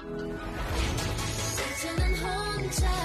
Sitting in hometown.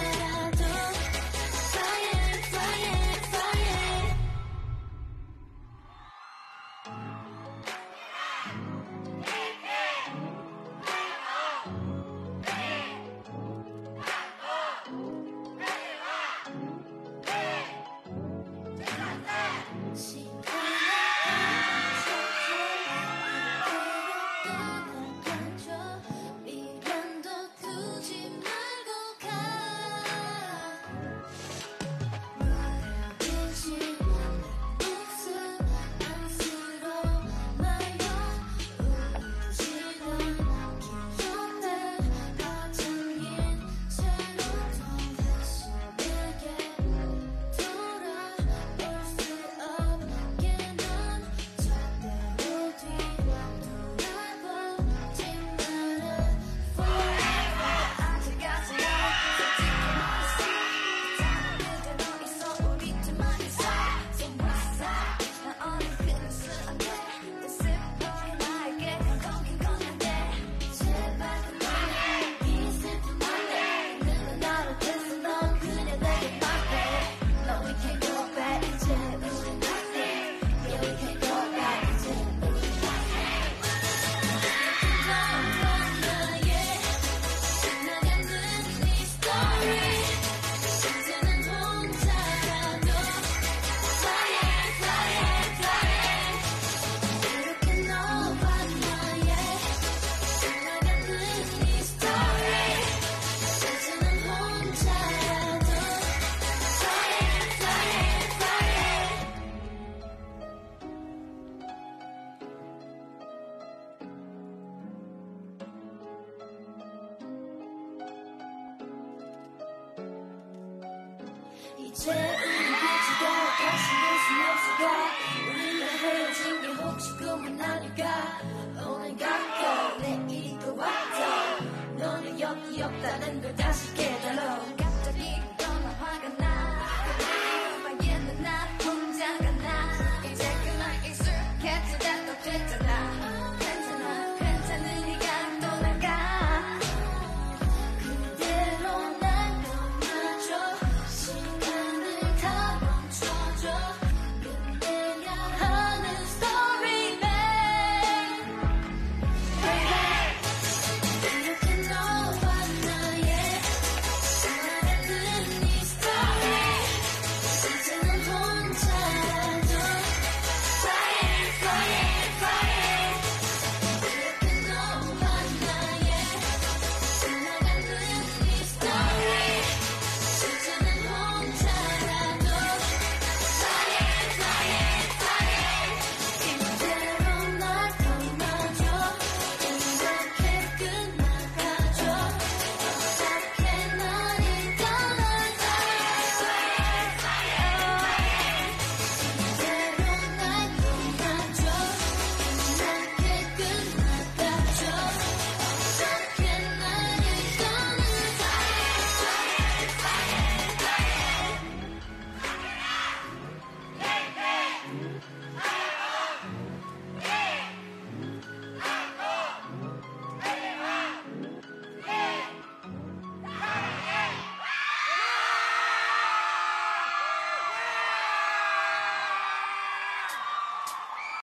이제 우리 같이 가 다시 볼순 없을까 우리가 헤어진 게 혹시 꿈은 아닐까?